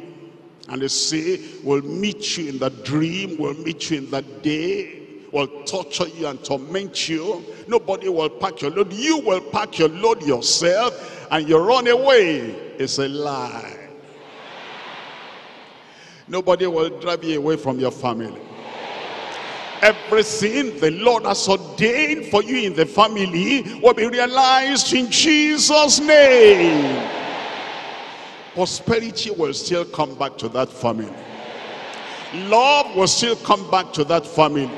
And they say, we'll meet you in the dream, we'll meet you in the day, We'll torture you and torment you. Nobody will pack your load. You will pack your load yourself and you run away. It's a lie. Nobody will drive you away from your family. Everything the Lord has ordained for you in the family will be realized in Jesus' name. Prosperity will still come back to that family. Love will still come back to that family.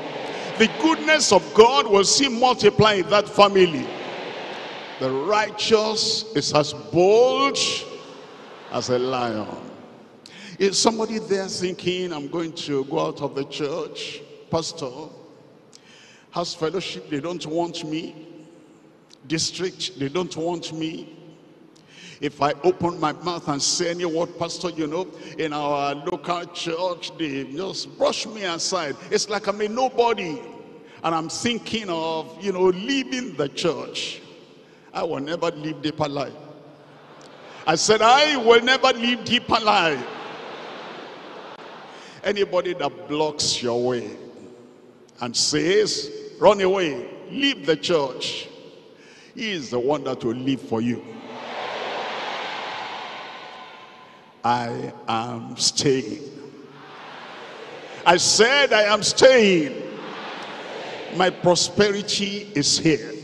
The goodness of God will still multiply in that family. The righteous is as bold as a lion. Is somebody there thinking, I'm going to go out of the church? pastor, house fellowship, they don't want me. District, they don't want me. If I open my mouth and say any word, pastor, you know, in our local church, they just brush me aside. It's like I'm a nobody. And I'm thinking of, you know, leaving the church. I will never live Deeper Life. I said, I will never live Deeper Life. Anybody that blocks your way, and says, run away, leave the church. He is the one that will live for you. I am staying. I said I am staying. My prosperity is here.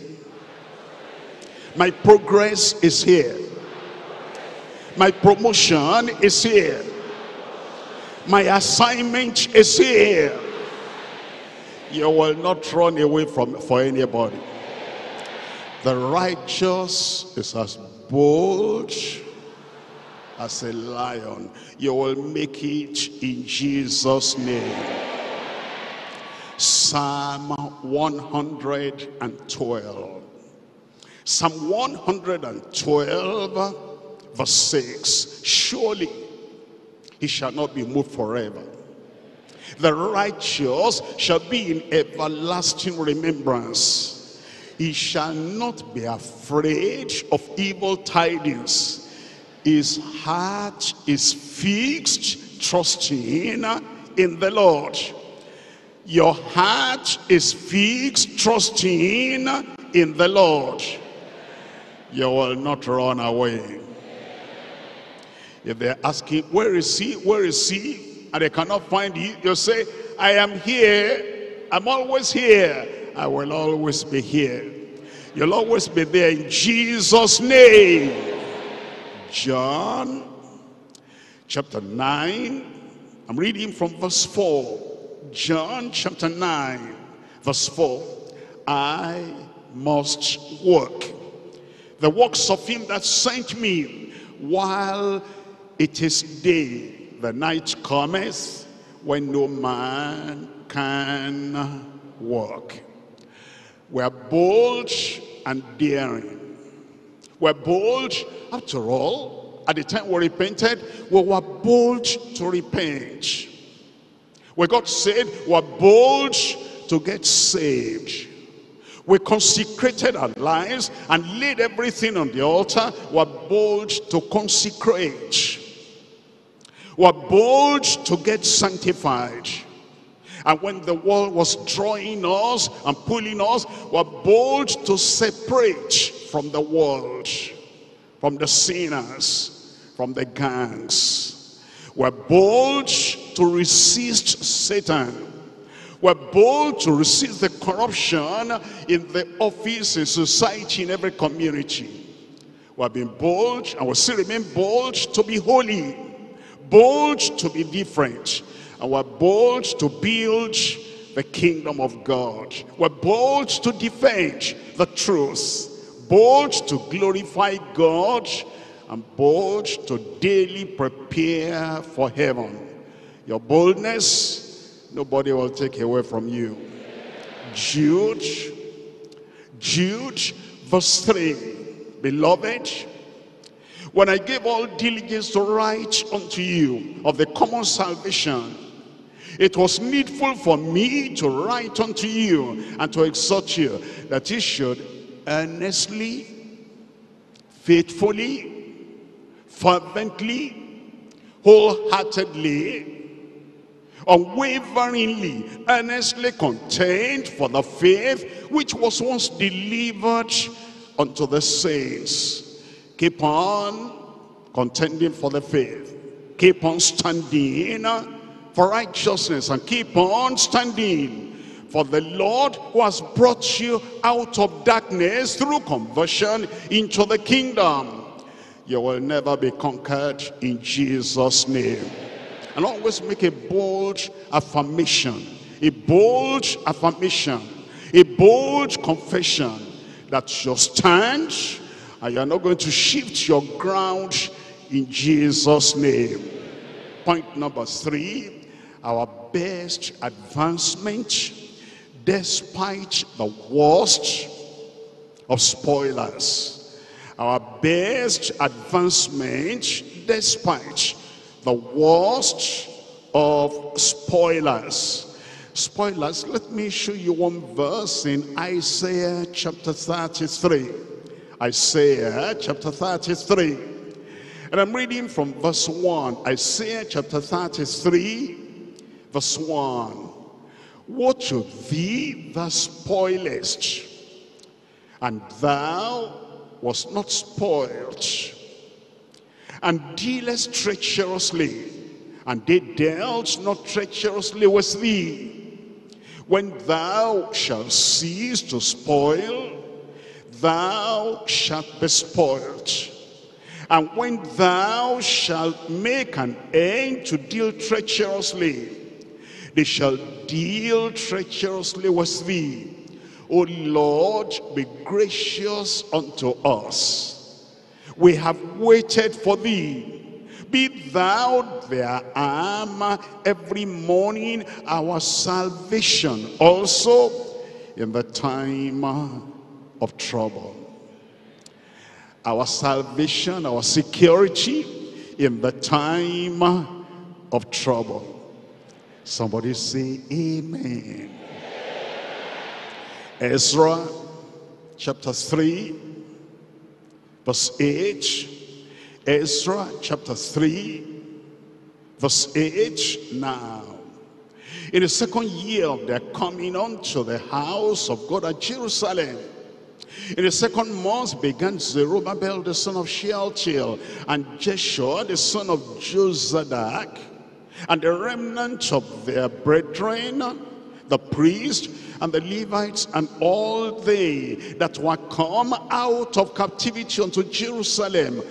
My progress is here. My promotion is here. My assignment is here. You will not run away from for anybody. The righteous is as bold as a lion. You will make it in Jesus' name. Psalm 112. Psalm 112 verse 6. Surely he shall not be moved forever. The righteous shall be in everlasting remembrance. He shall not be afraid of evil tidings his heart is fixed, trusting in the Lord. Your heart is fixed, trusting in the Lord. You will not run away. If they're asking, where is he? Where is he? And they cannot find you, you say, I am here. I'm always here. I will always be here. You'll always be there in Jesus' name. John chapter 9. I'm reading from verse 4. John chapter 9, verse 4. I must work the works of him that sent me while it is day. The night cometh when no man can walk. We're bold and daring We're bold. After all, at the time we repented, we were bold to repent. When God said, we're bold to get saved. We consecrated our lives and laid everything on the altar. We're bold to consecrate. We're bold to get sanctified. And when the world was drawing us and pulling us, we're bold to separate from the world, from the sinners, from the gangs. We're bold to resist Satan. We're bold to resist the corruption in the office, in society, in every community. We're being bold and we still remain bold to be holy, bold to be different. And we're bold to build the kingdom of God. We're bold to defend the truth bold to glorify God and bold to daily prepare for heaven. Your boldness, nobody will take away from you. Jude, Jude, verse 3. Beloved, when I gave all diligence to write unto you of the common salvation, it was needful for me to write unto you and to exhort you that you should earnestly, faithfully, fervently, wholeheartedly, unwaveringly, earnestly contend for the faith which was once delivered unto the saints. Keep on contending for the faith. Keep on standing uh, for righteousness and keep on standing for the Lord who has brought you out of darkness through conversion into the kingdom. You will never be conquered in Jesus' name. And always make a bold affirmation, a bold affirmation, a bold confession that you stand and you're not going to shift your ground in Jesus' name. Point number three, our best advancement despite the worst of spoilers. Our best advancement despite the worst of spoilers. Spoilers, let me show you one verse in Isaiah chapter 33. Isaiah chapter 33. And I'm reading from verse 1. Isaiah chapter 33, verse 1. Woe to thee that spoilest, and thou was not spoiled, and dealest treacherously, and they dealt not treacherously with thee. When thou shalt cease to spoil, thou shalt be spoiled. And when thou shalt make an end to deal treacherously, they shall deal treacherously with thee. O Lord, be gracious unto us. We have waited for thee. Be thou their arm every morning, our salvation also in the time of trouble. Our salvation, our security in the time of trouble. Somebody say amen. Ezra chapter 3 verse 8. Ezra chapter 3 verse 8. Now, in the second year of their coming unto the house of God at Jerusalem, in the second month began Zerubbabel the son of Shealtiel and Jeshua the son of Jozadak and the remnant of their brethren, the priests and the Levites and all they that were come out of captivity unto Jerusalem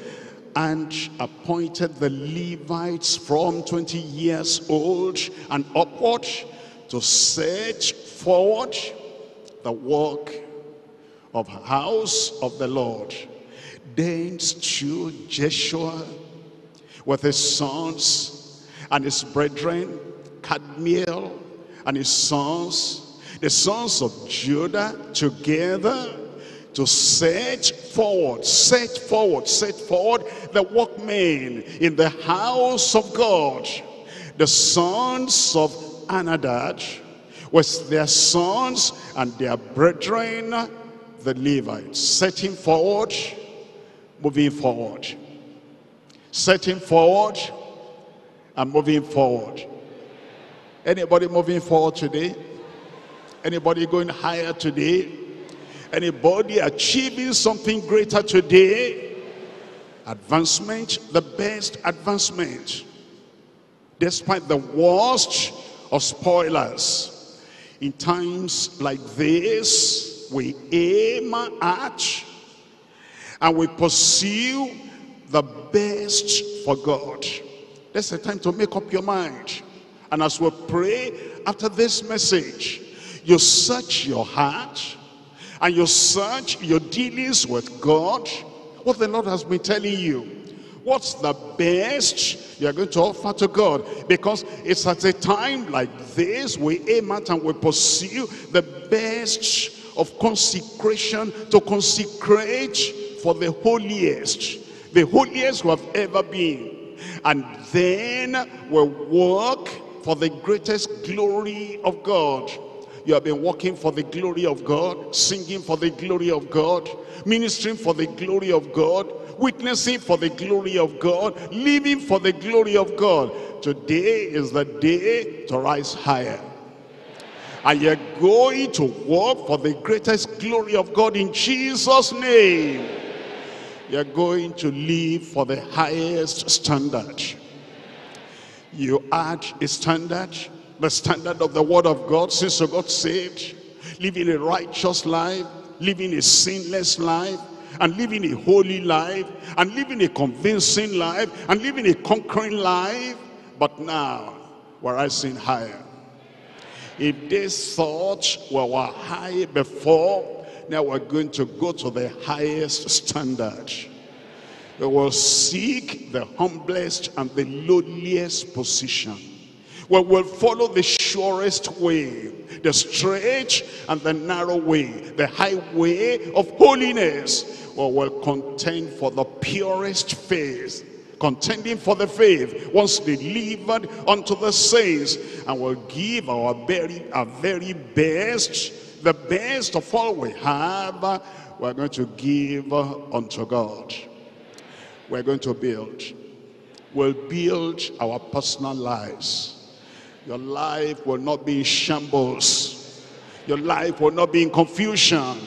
and appointed the Levites from 20 years old and upward to set forward the work of house of the Lord. Then stood Jeshua with his sons and his brethren, Kadmiel and his sons, the sons of Judah, together to set forward, set forward, set forward the workmen in the house of God, the sons of Henadad, with their sons and their brethren, the Levites, setting forward, moving forward, setting forward, and moving forward. Anybody moving forward today? Anybody going higher today? Anybody achieving something greater today? Advancement, the best advancement. Despite the worst of spoilers. In times like this, we aim at and we pursue the best for God. That's the time to make up your mind. And as we pray after this message, you search your heart and you search your dealings with God, what the Lord has been telling you. What's the best you're going to offer to God? Because it's at a time like this we aim at and we pursue the best of consecration to consecrate for the holiest, the holiest who have ever been and then we work for the greatest glory of God. You have been working for the glory of God, singing for the glory of God, ministering for the glory of God, witnessing for the glory of God, living for the glory of God. Today is the day to rise higher. And you're going to work for the greatest glory of God in Jesus' name. You're going to live for the highest standard. You add a standard, the standard of the word of God, since you got saved, living a righteous life, living a sinless life, and living a holy life, and living a convincing life, and living a conquering life. But now, we're rising higher. If this thought were high before, now we're going to go to the highest standard. We will seek the humblest and the lowliest position. We will follow the surest way, the straight and the narrow way, the highway of holiness. We will contend for the purest faith, contending for the faith once delivered unto the saints and will give our very our very best the best of all we have, we're going to give unto God. We're going to build. We'll build our personal lives. Your life will not be in shambles. Your life will not be in confusion.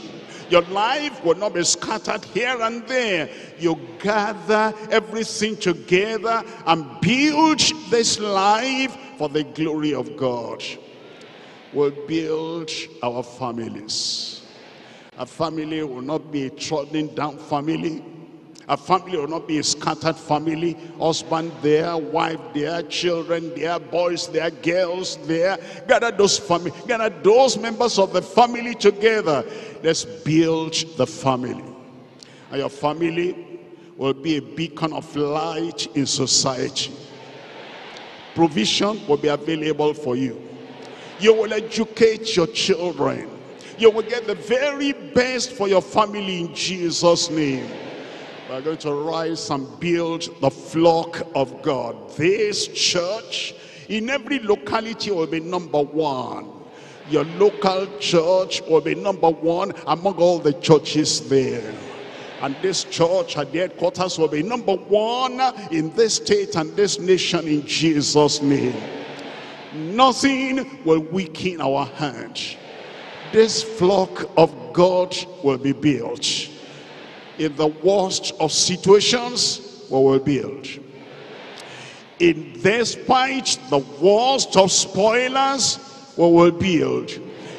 Your life will not be scattered here and there. You gather everything together and build this life for the glory of God. We'll build our families. A family will not be a trodden down family. A family will not be a scattered family. Husband there, wife there, children there, boys there, girls there. Gather those family, gather those members of the family together. Let's build the family. And your family will be a beacon of light in society. Provision will be available for you. You will educate your children. You will get the very best for your family in Jesus' name. We're going to rise and build the flock of God. This church in every locality will be number one. Your local church will be number one among all the churches there. And this church at the headquarters will be number one in this state and this nation in Jesus' name. Nothing will weaken our hand. This flock of God will be built in the worst of situations, we will build. In despite the worst of spoilers, we will build.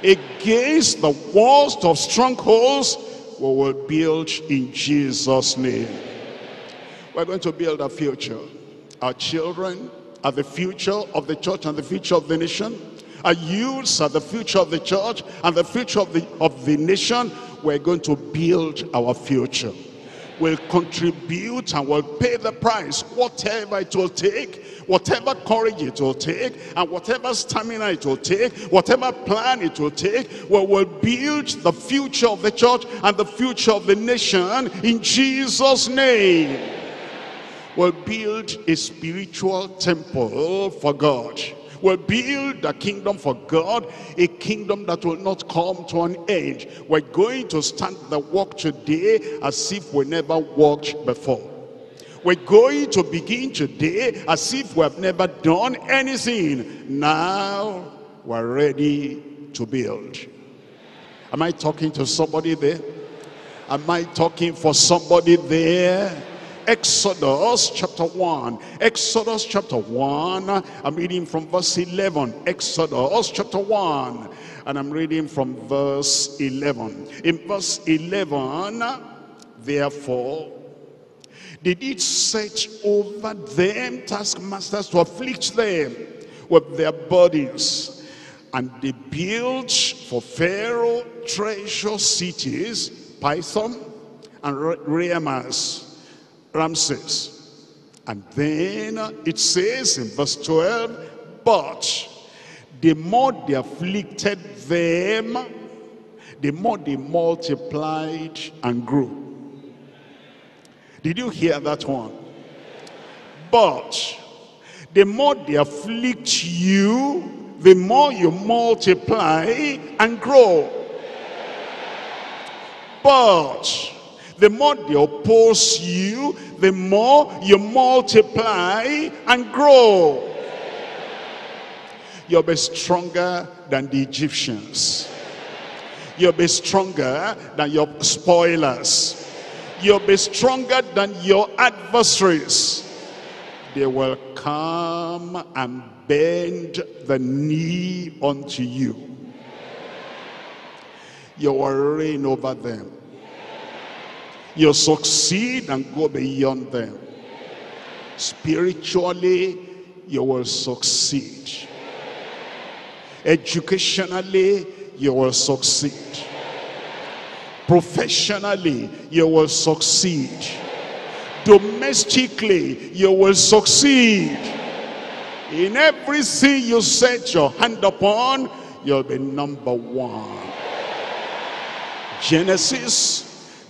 Against the worst of strongholds, we will build in Jesus' name. We're going to build a future. Our children are the future of the church and the future of the nation. Our youths are the future of the church and the future of the, of the nation we're going to build our future. We'll contribute and we'll pay the price, whatever it will take, whatever courage it will take, and whatever stamina it will take, whatever plan it will take, we will build the future of the church and the future of the nation in Jesus' name. We'll build a spiritual temple for God will build a kingdom for God, a kingdom that will not come to an end. We're going to start the work today as if we never worked before. We're going to begin today as if we have never done anything. Now we're ready to build. Am I talking to somebody there? Am I talking for somebody there? Exodus chapter 1. Exodus chapter 1. I'm reading from verse 11. Exodus chapter 1. And I'm reading from verse 11. In verse 11, therefore, they did set over them taskmasters to afflict them with their bodies. And they built for Pharaoh treasure cities, Pithom and Raamses Ramses. And then it says in verse 12, but the more they afflicted them, the more they multiplied and grew. Did you hear that one? But the more they afflict you, the more you multiply and grow. But the more they oppose you, the more you multiply and grow. You'll be stronger than the Egyptians. You'll be stronger than your spoilers. You'll be stronger than your adversaries. They will come and bend the knee unto you. You will reign over them you succeed and go beyond them. Spiritually, you will succeed. Educationally, you will succeed. Professionally, you will succeed. Domestically, you will succeed. In everything you set your hand upon, you'll be number one. Genesis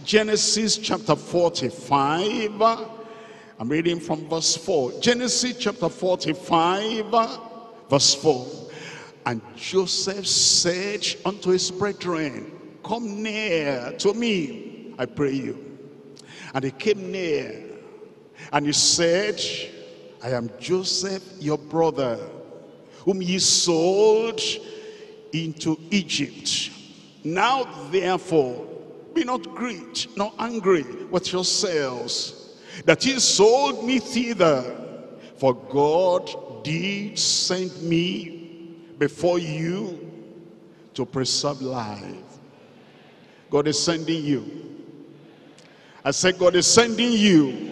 Genesis chapter 45. I'm reading from verse 4. Genesis chapter 45, verse 4. And Joseph said unto his brethren, Come near to me, I pray you. And he came near, and he said, I am Joseph, your brother, whom ye sold into Egypt. Now therefore, be not grieved nor angry with yourselves, that ye sold me thither. For God did send me before you to preserve life. God is sending you. I said, God is sending you.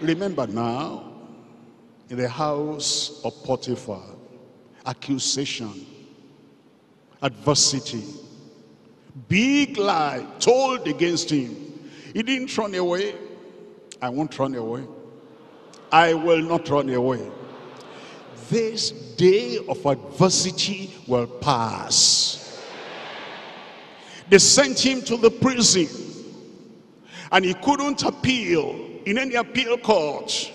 Remember now, in the house of Potiphar, accusation, adversity, big lie told against him. He didn't run away. I won't run away. I will not run away. This day of adversity will pass. They sent him to the prison and he couldn't appeal in any appeal court.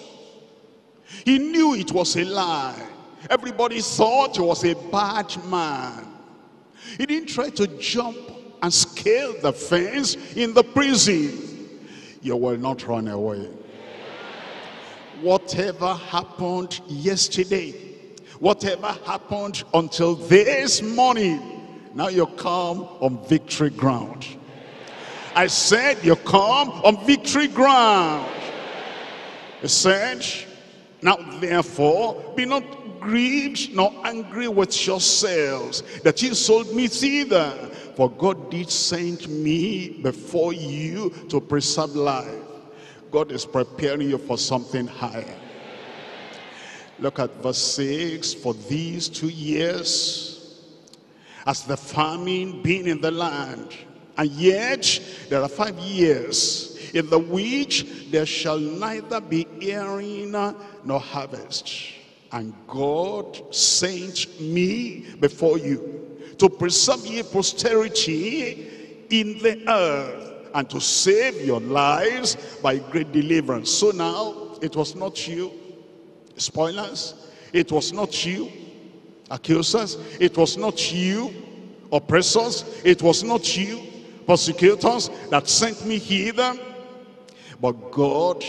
He knew it was a lie. Everybody thought he was a bad man. He didn't try to jump and scale the fence in the prison. You will not run away. Whatever happened yesterday, whatever happened until this morning, now you come on victory ground. I said you come on victory ground. He said, now therefore, be not grieved nor angry with yourselves that you sold me thither. For God did send me before you to preserve life. God is preparing you for something higher. Look at verse 6. For these two years, as the famine been in the land, and yet there are five years in the which there shall neither be airing nor harvest. And God sent me before you to preserve ye posterity in the earth and to save your lives by great deliverance. So now, it was not you, spoilers, it was not you, accusers, it was not you, oppressors, it was not you, persecutors that sent me hither, but God,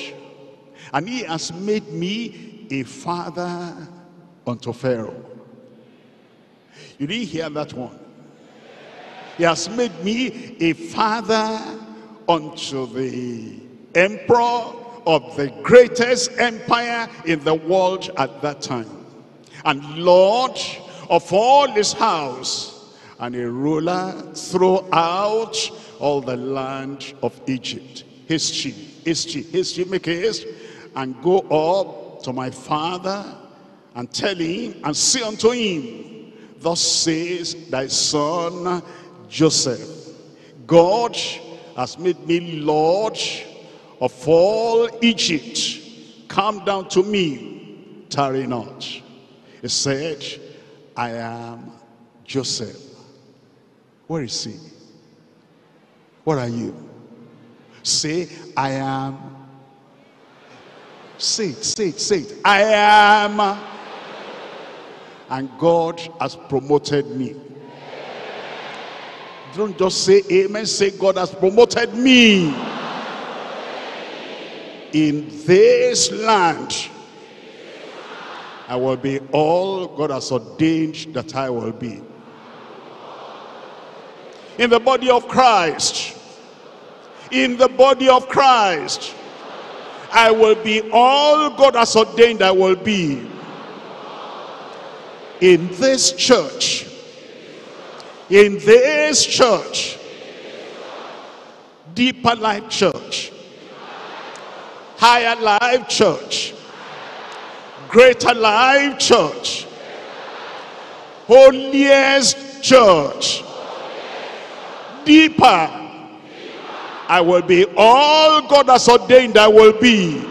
and he has made me a father unto Pharaoh. You didn't hear that one. He has made me a father unto the emperor of the greatest empire in the world at that time. And Lord of all his house, and a ruler throughout all the land of Egypt. History, history, history, make haste, and go up to my father and tell him and say unto him, Thus says thy son Joseph, God has made me Lord of all Egypt. Come down to me, tarry not. He said, I am Joseph. Where is he? What are you? Say, I am. Say it, say it, say it. I am. And God has promoted me. Don't just say amen. Say God has promoted me. In this land, I will be all God has ordained that I will be. In the body of Christ, in the body of Christ, I will be all God has ordained I will be. In this church, in this church, Deeper Life Church, Higher Life Church, Greater Life Church, Holiest Church, Deeper. I will be all God has ordained I will be.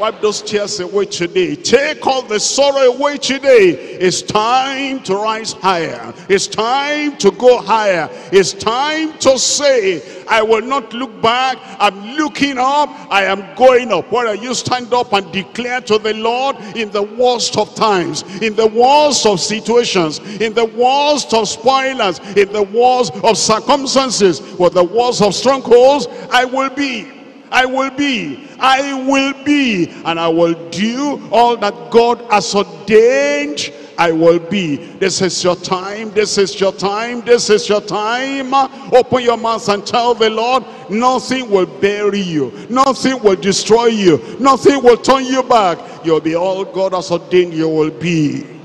Wipe those tears away today. Take all the sorrow away today. It's time to rise higher. It's time to go higher. It's time to say, I will not look back. I'm looking up. I am going up. Where you stand up and declare to the Lord in the worst of times, in the worst of situations, in the worst of spoilers, in the worst of circumstances, with the worst of strongholds, I will be I will be, I will be, and I will do all that God has ordained I will be. This is your time, this is your time, this is your time. Open your mouth and tell the Lord, nothing will bury you, nothing will destroy you, nothing will turn you back. You'll be all God has ordained you will be.